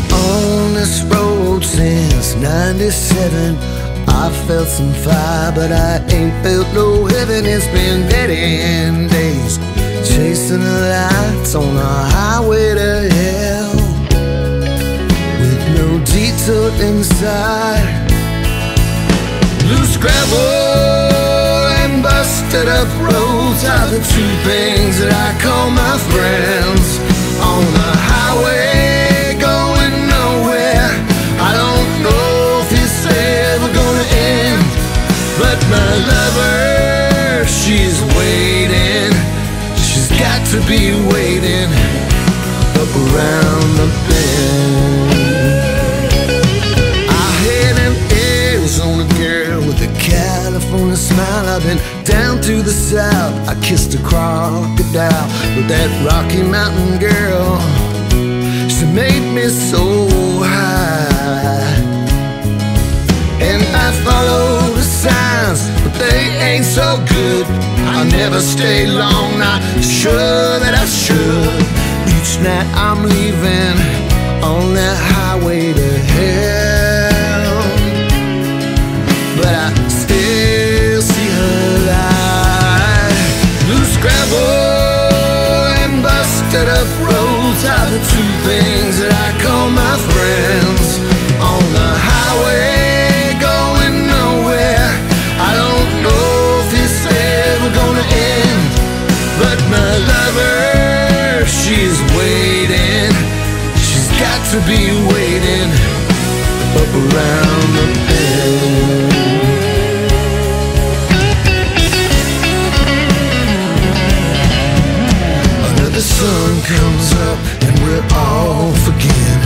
been on this road since 97 I felt some fire, but I ain't felt no heaven. It's been dead end days Chasing the lights on a highway to hell. With no detour inside. Loose gravel and busted up roads Are the two things that I call my friends. On the highway lover, she's waiting. She's got to be waiting up around the bend. I had an Arizona girl with a California smile. I've been down to the south. I kissed a crocodile with that Rocky Mountain girl. She made me so high. Never stay long, not sure that I should. Each night I'm leaving on that highway to hell. But I still see her light. Loose gravel and busted up roads are the two comes up and we're off again.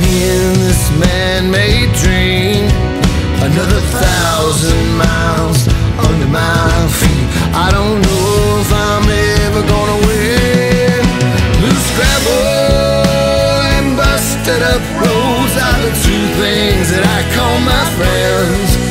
Me and this man-made dream. Another thousand miles under my feet. I don't know if I'm ever gonna win. And busted up two things that I call my friends.